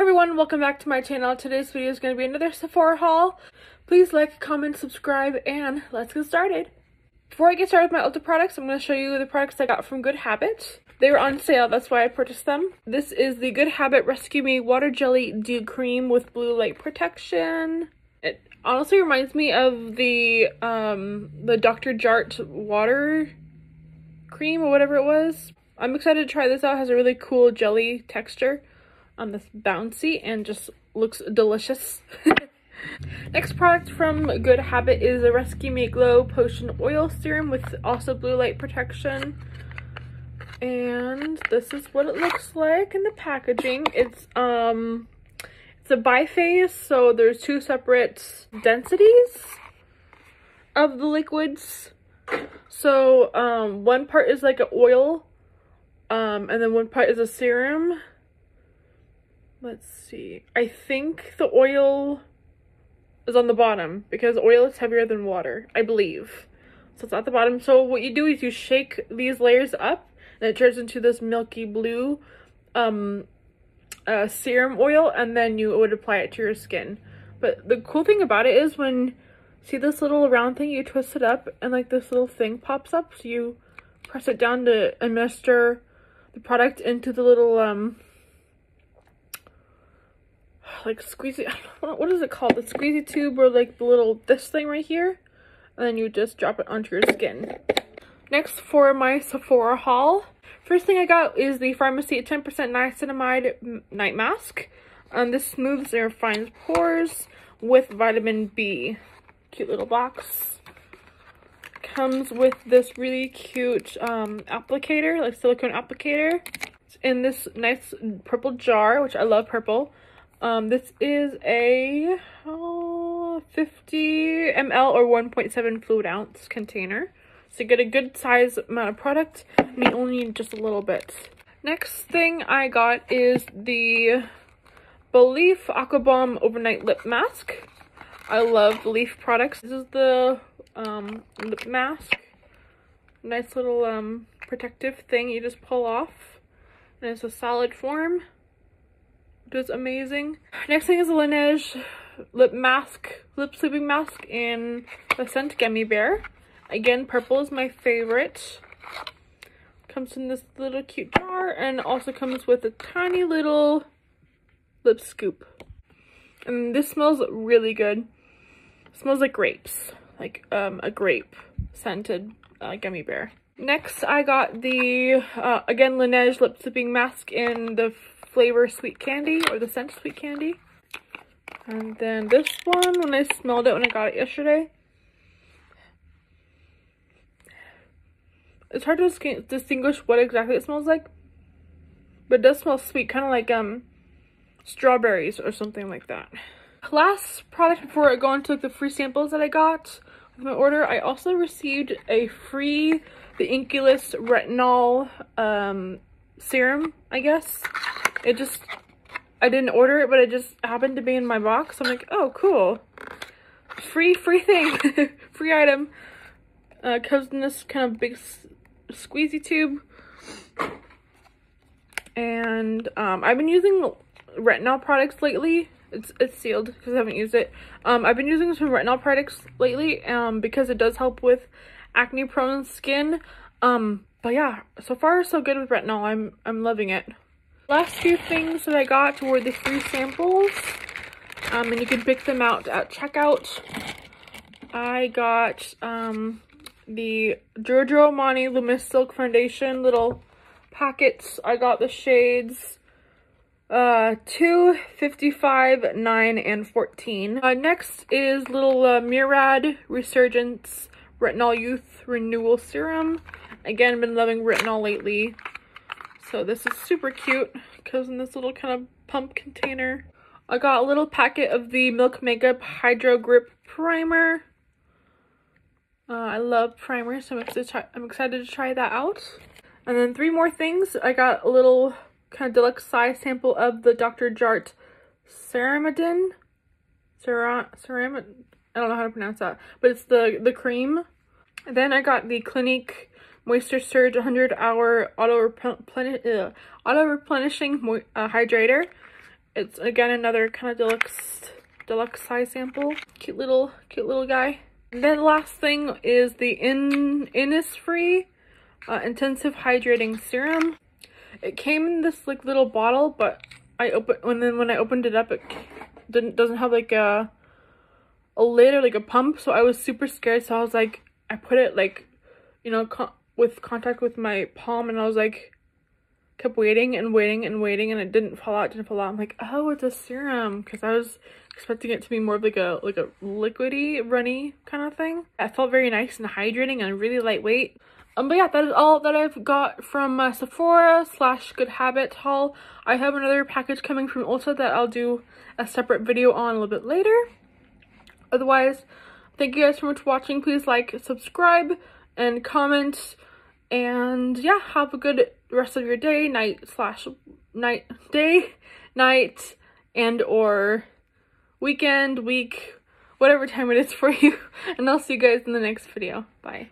everyone, welcome back to my channel. Today's video is going to be another Sephora haul. Please like, comment, subscribe, and let's get started. Before I get started with my Ulta products, I'm going to show you the products I got from Good Habit. They were on sale, that's why I purchased them. This is the Good Habit Rescue Me Water Jelly Dew Cream with blue light protection. It honestly reminds me of the um, the Dr. Jart water cream or whatever it was. I'm excited to try this out. It has a really cool jelly texture. Um, this bouncy and just looks delicious. Next product from Good Habit is a Rescue Me Glow Potion Oil Serum with also blue light protection. And this is what it looks like in the packaging. It's um it's a biphase, so there's two separate densities of the liquids. So um one part is like an oil um, and then one part is a serum. Let's see. I think the oil is on the bottom because oil is heavier than water, I believe. So it's at the bottom. So what you do is you shake these layers up and it turns into this milky blue um, uh, serum oil and then you would apply it to your skin. But the cool thing about it is when, see this little round thing, you twist it up and like this little thing pops up. So you press it down to administer the product into the little, um, like squeezy, what is it called? The squeezy tube or like the little, this thing right here. And then you just drop it onto your skin. Next for my Sephora haul. First thing I got is the Farmacy 10% niacinamide night mask. Um, this smooths and refines pores with vitamin B. Cute little box comes with this really cute um, applicator, like silicone applicator. It's in this nice purple jar, which I love purple. Um, this is a oh, 50 ml or 1.7 fluid ounce container. So you get a good size amount of product. Me only need just a little bit. Next thing I got is the Belif Aquabomb Overnight Lip Mask. I love Belif products. This is the um, lip mask. Nice little um, protective thing you just pull off. And it's a solid form. Which amazing. Next thing is a Laneige lip mask, lip sleeping mask in the scent Gummy Bear. Again, purple is my favorite. Comes in this little cute jar and also comes with a tiny little lip scoop. And this smells really good. It smells like grapes like um, a grape scented uh, gummy bear. Next, I got the, uh, again, Laneige Lip Sleeping Mask in the flavor Sweet Candy, or the scent Sweet Candy. And then this one, when I smelled it when I got it yesterday. It's hard to distinguish what exactly it smells like. But it does smell sweet, kind of like um strawberries or something like that. Last product before I go into like, the free samples that I got with my order, I also received a free the INKEY List retinol um, serum, I guess. It just, I didn't order it, but it just happened to be in my box. I'm like, oh, cool. Free, free thing. free item. Uh, comes in this kind of big squeezy tube. And um, I've been using retinol products lately it's it's sealed because I haven't used it. Um, I've been using some retinol products lately um, because it does help with acne prone skin. Um, but yeah, so far so good with retinol. I'm I'm loving it. Last few things that I got were the free samples. Um, and you can pick them out at checkout. I got um, the Giorgio Armani Luminous Silk Foundation little packets. I got the shades uh, 2, 55, 9, and 14. Uh, next is little uh, Murad Resurgence Retinol Youth Renewal Serum. Again, I've been loving retinol lately. So this is super cute. Comes in this little kind of pump container. I got a little packet of the Milk Makeup Hydro Grip Primer. Uh, I love primers, so I'm excited, I'm excited to try that out. And then three more things. I got a little kind of deluxe size sample of the Dr. Jart Ceramidin. Ceram, ceram, I don't know how to pronounce that, but it's the, the cream. And then I got the Clinique Moisture Surge 100 Hour Auto, uh, auto Replenishing uh, Hydrator. It's again another kind of deluxe deluxe size sample. Cute little cute little guy. And then the last thing is the In Innisfree uh, Intensive Hydrating Serum. It came in this like little bottle, but I opened and then when I opened it up, it didn't doesn't have like a a lid or like a pump. So I was super scared. So I was like, I put it like, you know, with contact with my palm, and I was like, kept waiting and waiting and waiting, and it didn't fall out. Didn't fall out. I'm like, oh, it's a serum, because I was expecting it to be more of like a like a liquidy, runny kind of thing. It felt very nice and hydrating and really lightweight. Um, but yeah, that is all that I've got from uh, Sephora slash Good Habit haul. I have another package coming from Ulta that I'll do a separate video on a little bit later. Otherwise, thank you guys so much for watching. Please like, subscribe, and comment. And yeah, have a good rest of your day, night slash night, day, night, and or weekend, week, whatever time it is for you. And I'll see you guys in the next video. Bye.